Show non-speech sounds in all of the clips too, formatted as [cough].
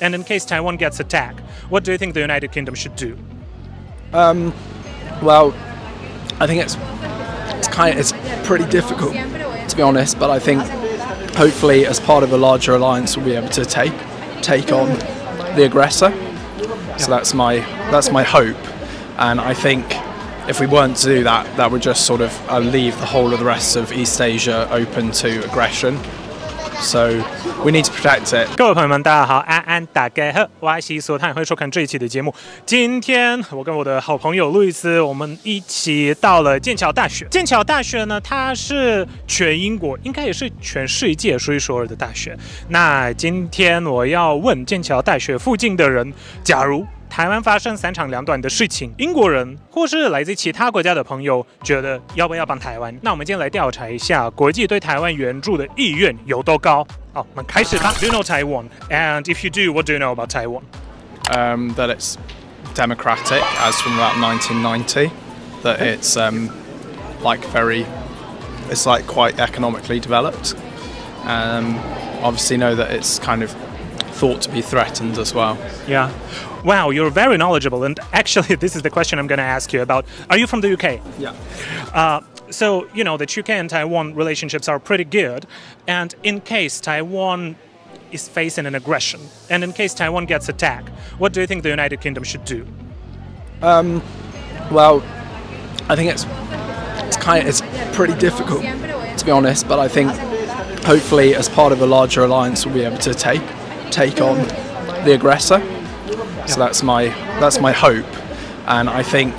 And in case Taiwan gets attacked, what do you think the United Kingdom should do? Um, well, I think it's it's kind of it's pretty difficult to be honest, but I think hopefully as part of a larger alliance we'll be able to take take on the aggressor. So that's my that's my hope, and I think if we weren't to do that, that would just sort of uh, leave the whole of the rest of East Asia open to aggression. So we need to protect it. 各位朋友们，大家好，安安大家好，我是所探，欢迎收看这一期的节目。今天我跟我的好朋友路易斯，我们一起到了剑桥大学。剑桥大学呢，它是全英国，应该也是全世界数一数二的大学。那今天我要问剑桥大学附近的人，假如台湾发生三长两短的事情，英国人或是来自其他国家的朋友觉得要不要帮台湾？那我们今天来调查一下国际对台湾援助的意愿有多高。好，我们开始吧。Do [laughs] you know Taiwan? And if you do, what do you know about Taiwan? um, that it's democratic as from about 1990 that it's um, like very it's like quite economically developed um, obviously know that it's kind of thought to be threatened as well Yeah. Wow, you're very knowledgeable. And actually, [laughs] this is the question I'm going to ask you about. Are you from the UK? yeah Uh, so, you know, the UK and Taiwan relationships are pretty good. And in case Taiwan is facing an aggression, and in case Taiwan gets attacked, what do you think the United Kingdom should do? well I think it's it's kind of it's pretty difficult to be honest but I think hopefully as part of a larger alliance we'll be able to take take on the aggressor so that's my that's my hope. And I think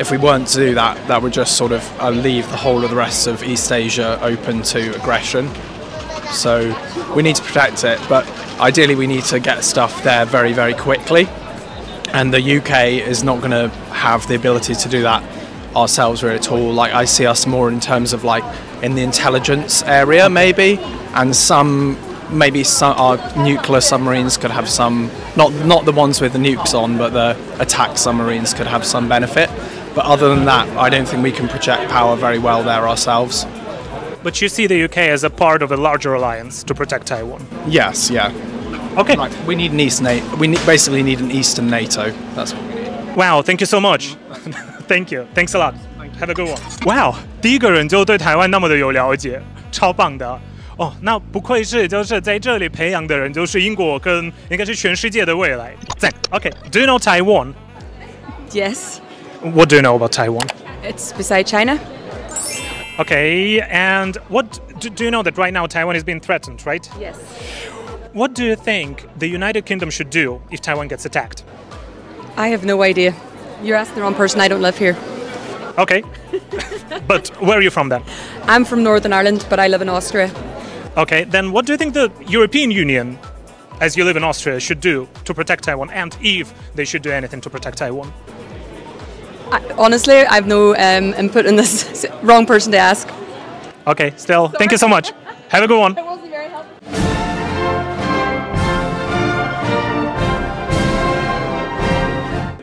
if we weren't to do that that would just sort of uh, leave the whole of the rest of East Asia open to aggression. So we need to protect it but ideally we need to get stuff there very very quickly. And the UK is not going to have the ability to do that ourselves really at all. Like I see us more in terms of like in the intelligence area maybe, and some maybe some our nuclear submarines could have some not not the ones with the nukes on, but the attack submarines could have some benefit. But other than that, I don't think we can project power very well there ourselves. But you see the UK as a part of a larger alliance to protect Taiwan. Yes, yeah. Okay. Like we need an East NATO. We need, basically need an Eastern NATO. That's what we need. Wow, thank you so much. [laughs] thank you. Thanks a lot. Have a good one. Wow，第一个人就对台湾那么的有了解，超棒的。 哦，那不愧是就是在这里培养的人，就是英国跟应该是全世界的未来。赞。OK，Do、you know Taiwan? Yes, What do you know about Taiwan? it's beside China. Okay, and what do, do you know that right now Taiwan is being threatened, right? Yes. What do you think the United Kingdom should do if Taiwan gets attacked? I have no idea. You're asking the wrong person. I don't live here. Okay. [laughs] but where are you from then? I'm from Northern Ireland, but I live in Austria. Okay, then what do you think the European Union, as you live in Austria, should do to protect Taiwan, and if they should do anything to protect Taiwan? I, honestly, I have no um, input in this. [laughs] wrong person to ask. Okay, still, thank you so much. Have a good one. [laughs] wasn't very helpful.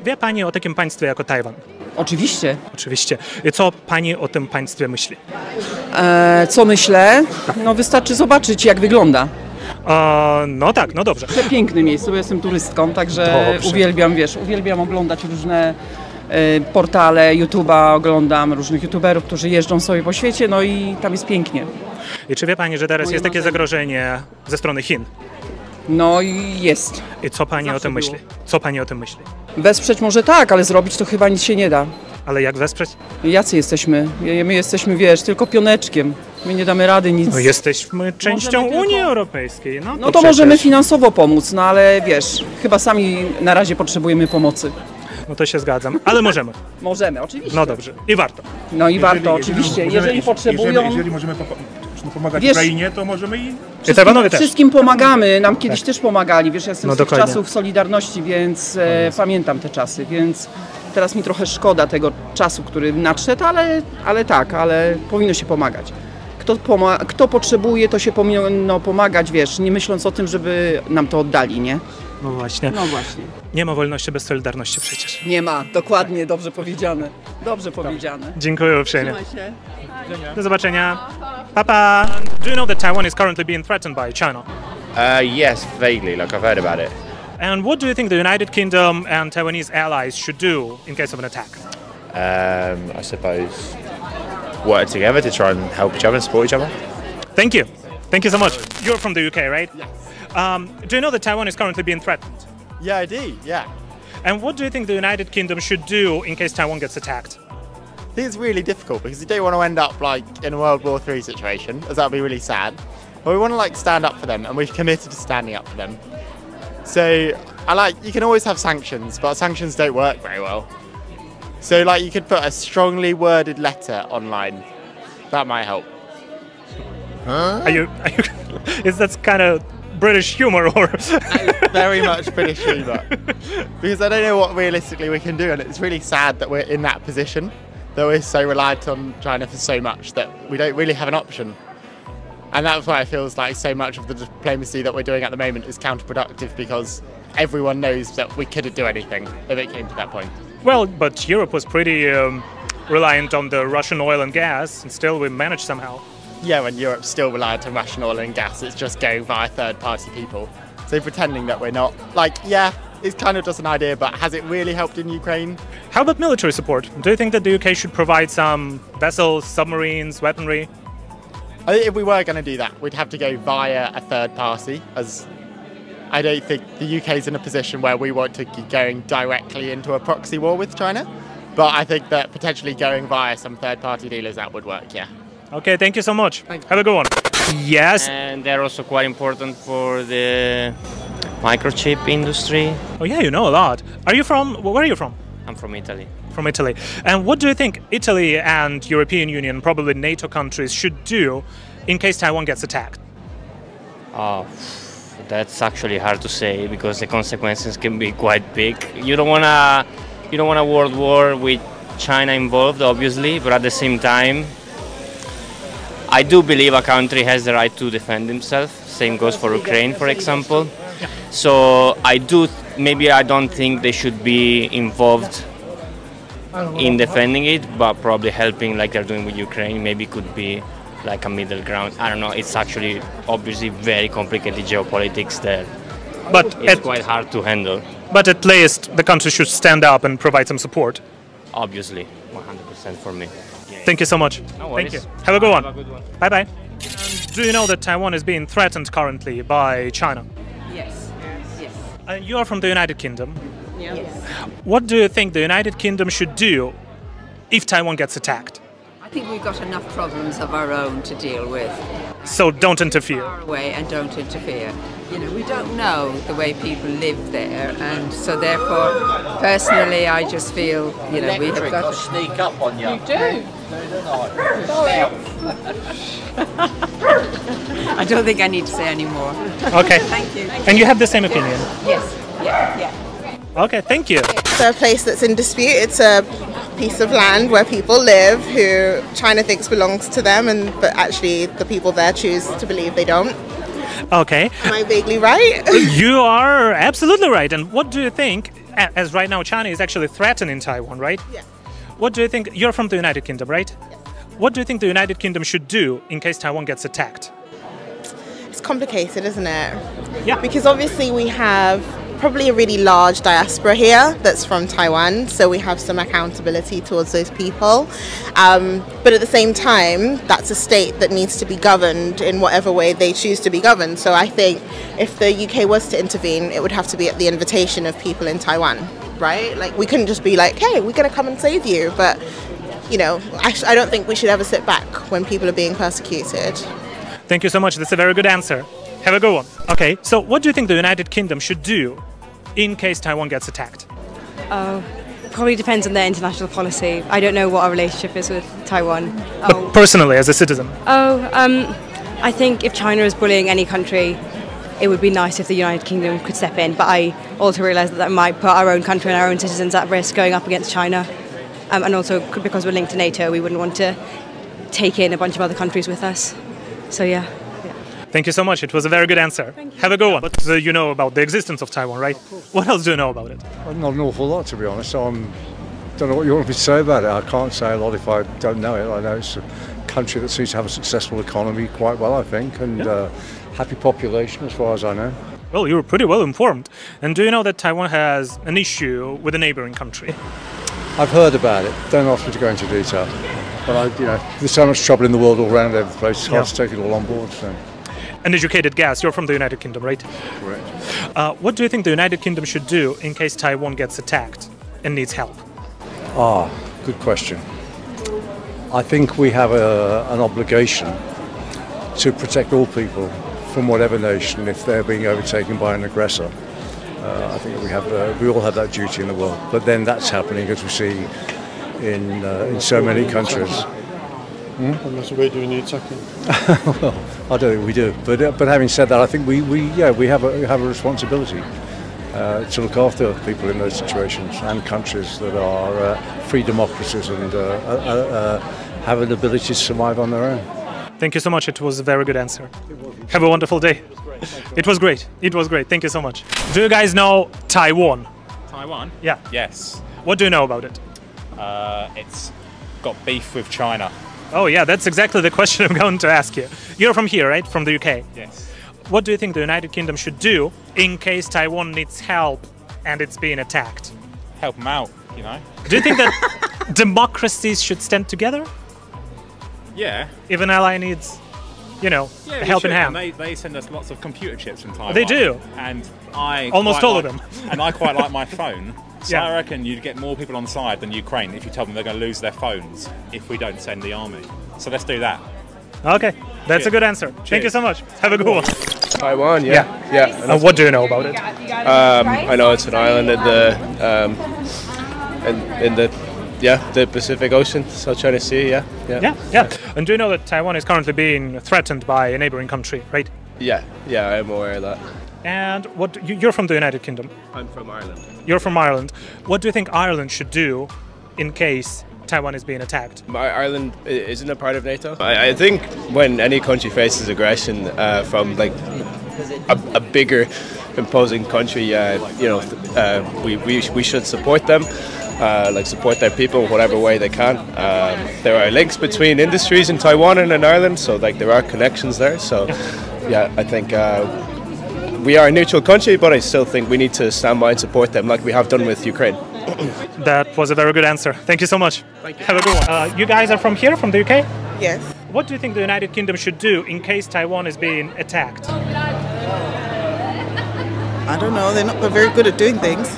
Wie Pani o takim państwie jako Tajwan? Oczywiście. Oczywiście. Co Pani o tym państwie myśli? E, co myślę? No wystarczy zobaczyć jak wygląda. E, no tak, no dobrze. Piękne miejsce, bo jestem turystką, także Dobrze. uwielbiam, wiesz, uwielbiam oglądać różne e, portale, YouTube'a, oglądam różnych YouTuberów, którzy jeżdżą sobie po świecie, no i tam jest pięknie. I czy wie Pani, że teraz Moje jest takie marzenie. zagrożenie ze strony Chin? No i jest. I co Pani o Zawsze tym było. myśli? Co Pani o tym myśli? Wesprzeć może tak, ale zrobić to chyba nic się nie da. Ale jak wesprzeć? Jacy jesteśmy? My jesteśmy, wiesz, tylko pioneczkiem. My nie damy rady nic. No jesteśmy częścią tylko- Unii Europejskiej. No, No to możemy finansowo pomóc, no ale wiesz, chyba sami na razie potrzebujemy pomocy. No to się zgadzam, ale możemy. [laughs] Możemy, oczywiście. No dobrze. I warto. No i warto, oczywiście. Jeżeli, możemy- potrzebują. Jeżeli, jeżeli możemy no, pomagać Wiesz- Ukrainie, to możemy i też. Wszystkim pomagamy, nam kiedyś też pomagali, wiesz, ja jestem No z tych dokładnie. czasów Solidarności, więc e, pamiętam te czasy, więc teraz mi trochę szkoda tego czasu, który nadszedł, ale, ale tak, ale powinno się pomagać. Kto, poma- kto potrzebuje, to się powinno pomagać, wiesz, nie myśląc o tym, żeby nam to oddali, nie? No właśnie. No właśnie. Nie ma wolności bez solidarności przecież. Nie ma, dokładnie, dobrze powiedziane. Dobrze powiedziane. Dziękuję uprzejmie. Do zobaczenia. Pa pa. Do you know that Taiwan is currently being threatened by China? Uh, yes, vaguely. Like I've heard about it. And what do you think the United Kingdom and Taiwanese allies should do in case of an attack? Um, I suppose work together to try and help each other and support each other. Thank you. Thank you so much. You're from the UK, right? Yes. Um, do you know that Taiwan is currently being threatened? Yeah, I do. Yeah. And what do you think the United Kingdom should do in case Taiwan gets attacked? I think it's really difficult because you don't want to end up like in a World War III situation, as that would be really sad. But we want to like stand up for them, and we've committed to standing up for them. So I like you can always have sanctions, but sanctions don't work very well. So like you could put a strongly worded letter online. That might help. Are you? Are you [laughs] is that kind of British humor or? very [laughs] much British humour. because I don't know what realistically we can do, and it's really sad that we're in that position, that we're so reliant on China for so much that we don't really have an option. And that's why it feels like so much of the diplomacy that we're doing at the moment is counterproductive because everyone knows that we couldn't do anything if it came to that point. well, but Europe was pretty um, reliant on the Russian oil and gas, and still we managed somehow. Yeah, when Europe's still reliant on Russian oil and gas, it's just going via third party people. So pretending that we're not, like, yeah, it's kind of just an idea, but has it really helped in Ukraine? How about military support? Do you think that the UK should provide some vessels, submarines, weaponry? I think if we were going to do that, we'd have to go via a third party, as I don't think the UK is in a position where we want to be going directly into a proxy war with China. But I think that potentially going via some third party dealers, that would work, yeah. Okay, thank you so much. Have a good one. Yes. and they're also quite important for the microchip industry. Oh yeah, you know a lot. Are you from? Where are you from? I'm from Italy. From Italy. And what do you think Italy and European Union, probably NATO countries, should do in case Taiwan gets attacked? Oh, that's actually hard to say because the consequences can be quite big. You don't wanna, you don't want a world war with China involved, obviously, but at the same time, I do believe a country has the right to defend himself. Same goes for Ukraine, for example. So I do. Maybe I don't think they should be involved in defending it, but probably helping like they're doing with Ukraine. Maybe could be like a middle ground. I don't know. It's actually obviously very complicated geopolitics there. But It's at, quite hard to handle. but at least the country should stand up and provide some support. Obviously, 100% for me. Thank you so much. No Thank you. Have a good one. Have a good one. Bye bye. Do you know that Taiwan is being threatened currently by China? Yes. Yes. And you are from the United Kingdom. Yes. What do you think the United Kingdom should do if Taiwan gets attacked? I think we've got enough problems of our own to deal with. So don't interfere. Far away and don't interfere. You know, we don't know the way people live there, and so therefore, personally, I just feel, you know, we have got. sneak up on you. [laughs] I don't think I need to say any more. Okay. Thank you. And you have the same opinion. Yes. Yeah. Yeah. Okay, thank you. It's a place that's in dispute. It's a piece of land where people live who China thinks belongs to them, and but actually the people there choose to believe they don't. Okay. Am I vaguely right? [laughs] You are absolutely right. And what do you think, as right now China is actually threatening Taiwan, right? Yeah. What do you think? You're from the United Kingdom, right? Yes. What do you think the United Kingdom should do in case Taiwan gets attacked? it's complicated, isn't it? Yeah. Because obviously we have probably a really large diaspora here that's from Taiwan, so we have some accountability towards those people. Um, but at the same time, that's a state that needs to be governed in whatever way they choose to be governed. So I think if the UK was to intervene, it would have to be at the invitation of people in Taiwan, right? Like we couldn't just be like, hey, we're going to come and save you. But, you know, I, sh- I don't think we should ever sit back when people are being persecuted. Thank you so much. That's a very good answer. Have a good one. Okay, so what do you think the United Kingdom should do in case Taiwan gets attacked? Oh, probably depends on their international policy. I don't know what our relationship is with Taiwan. But Oh, personally, as a citizen. oh um, I think if China is bullying any country, it would be nice if the United Kingdom could step in. But I also realise that that might put our own country and our own citizens at risk going up against China. Um, and also because we're linked to NATO, we wouldn't want to take in a bunch of other countries with us. So yeah. Thank you so much. It was a very good answer. Have a good one. But uh, you know about the existence of Taiwan, right? What else do you know about it? Not an awful lot, to be honest. I am don't know what you want me to say about it. I can't say a lot if I don't know it. I know it's a country that seems to have a successful economy quite well, I think, and uh, happy population as far as I know. Well, you're pretty well informed. And do you know that Taiwan has an issue with a neighboring country? I've heard about it. Don't ask me to go into detail. But I, you know, there's so much trouble in the world all around every place. It's hard Yeah. to take it all on board. So. An educated guess. You're from the United Kingdom, right? Correct. Uh, what do you think the United Kingdom should do in case Taiwan gets attacked and needs help? Ah, good question. I think we have a, an obligation to protect all people from whatever nation if they're being overtaken by an aggressor. Uh, I think we have uh, we all have that duty in the world. But then that's happening as we see in uh, in so many countries. Unless we do need attacking. [laughs] well, I don't think we do. But uh, but having said that, I think we, we yeah we have a we have a responsibility uh, to look after people in those situations and countries that are uh, free democracies and uh, uh, uh, have an ability to survive on their own. Thank you so much. It was a very good answer. Have a wonderful day. It was great. It was great. Thank you so much. Do you guys know Taiwan? Taiwan? Yeah. Yes. What do you know about it? Uh, it's got beef with China. Oh, yeah, that's exactly the question [laughs] I'm going to ask you. You're from here, right? From the UK? Yes. What do you think the United Kingdom should do in case Taiwan needs help and it's being attacked? Help them out, you know? Do you think that [laughs] democracies should stand together Yeah. if an ally needs, you know, Yeah, a helping hand? and They, they send us lots of computer chips from Taiwan. They do. And I Almost all of them. [laughs] and I quite like my phone. [laughs] So Yeah. I reckon you'd get more people on side than Ukraine if you tell them they're going to lose their phones if we don't send the army. So let's do that. Okay, that's a good answer. Thank you so much. Have a good one. Taiwan, yeah, yeah. And what do you know about it? Um, I know it's an island in the um, in, in the yeah the Pacific Ocean, South China Sea. Yeah, yeah, Yeah, yeah. And do you know that Taiwan is currently being threatened by a neighboring country, right? yeah, yeah. I'm aware of that. And what you're from the United Kingdom. I'm from Ireland. You're from Ireland. What do you think Ireland should do in case Taiwan is being attacked? Ireland isn't a part of NATO. I, I think when any country faces aggression uh, from like a, a bigger imposing country, uh, you know, uh, we, we, we should support them. Uh, like support their people whatever way they can. Um, there are links between industries in Taiwan and in Ireland, so like there are connections there. So [laughs] yeah, I think uh, we are a neutral country, but I still think we need to stand by and support them, like we have done with Ukraine. That was a very good answer. Thank you so much. Have a good one. Uh, you guys are from here, from the UK? Yes. What do you think the United Kingdom should do in case Taiwan is being attacked? I don't know. They're not very good at doing things.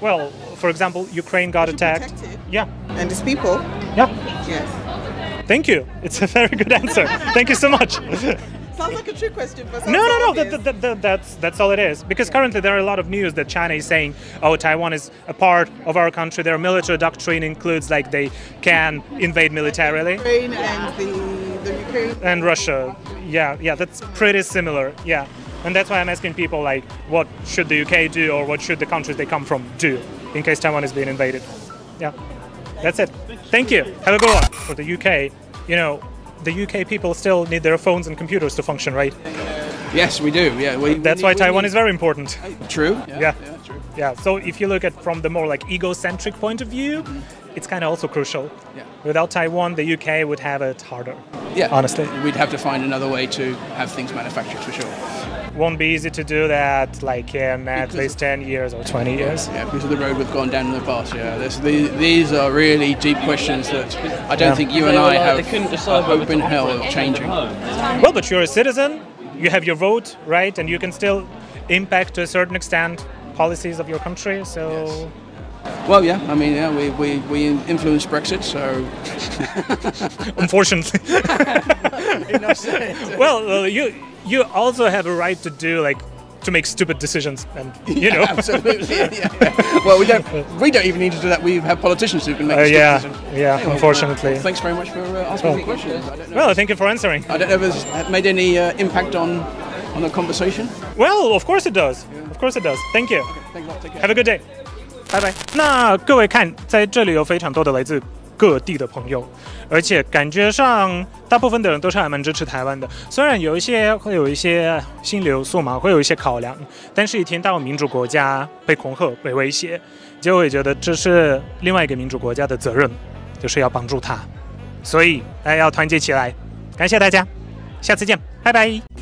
Well, for example, Ukraine got attacked. Yeah. And its people. Yeah. Yes. Thank you. It's a very good answer. Thank you so much. [laughs] Sounds like a trick question, but No, no, no. That, that, that, that's that's all it is. Because currently there are a lot of news that China is saying, "Oh, Taiwan is a part of our country." Their military doctrine includes like they can invade militarily. Ukraine and the the Ukraine. And Russia, yeah, yeah, that's pretty similar. Yeah, and that's why I'm asking people like, what should the UK do, or what should the countries they come from do in case Taiwan is being invaded? Yeah, that's it. Thank you. Have a good one. For the UK, you know, the UK people still need their phones and computers to function, right? Yes, we do. Yeah, we, That's why Taiwan is very important. True. Yeah. Yeah. So if you look at from the more like egocentric point of view, mm-hmm. it's kind of also crucial. Yeah. Without Taiwan, the UK would have it harder. Yeah, Honestly. we'd have to find another way to have things manufactured for sure. Won't be easy to do that like in at least 10 years or 20 years. Yeah, because of the road we've gone down in the past. Yeah, this, the, these are really deep questions that I don't Yeah. think you and I have a hope in hell of changing. Well, but you're a citizen, you have your vote, right? And you can still impact to a certain extent policies of your country. So Well, yeah, I mean, yeah, we, we, we influenced Brexit, so. [laughs] unfortunately. [laughs] well, uh, you you also have a right to do like to make stupid decisions, and you know. [laughs] Absolutely. Yeah, yeah. Well, we don't. We don't even need to do that. We have politicians who can make. Uh, stupid yeah, decisions. yeah, Anyway, unfortunately. well, thanks very much for uh, asking Well, the questions. I don't know. Well, thank you for answering. I don't know if it's made any uh, impact on on the conversation. Well, of course it does. Of course it does. Thank you. Thanks a lot. Take care. Have a good day. 拜拜。那各位看，在这里有非常多的来自各地的朋友，而且感觉上大部分的人都是还蛮支持台湾的。虽然有一些会有一些心流素嘛，会有一些考量，但是一听到民主国家被恐吓、被威胁，就会觉得这是另外一个民主国家的责任，就是要帮助他。所以大家要团结起来。感谢大家，下次见，拜拜。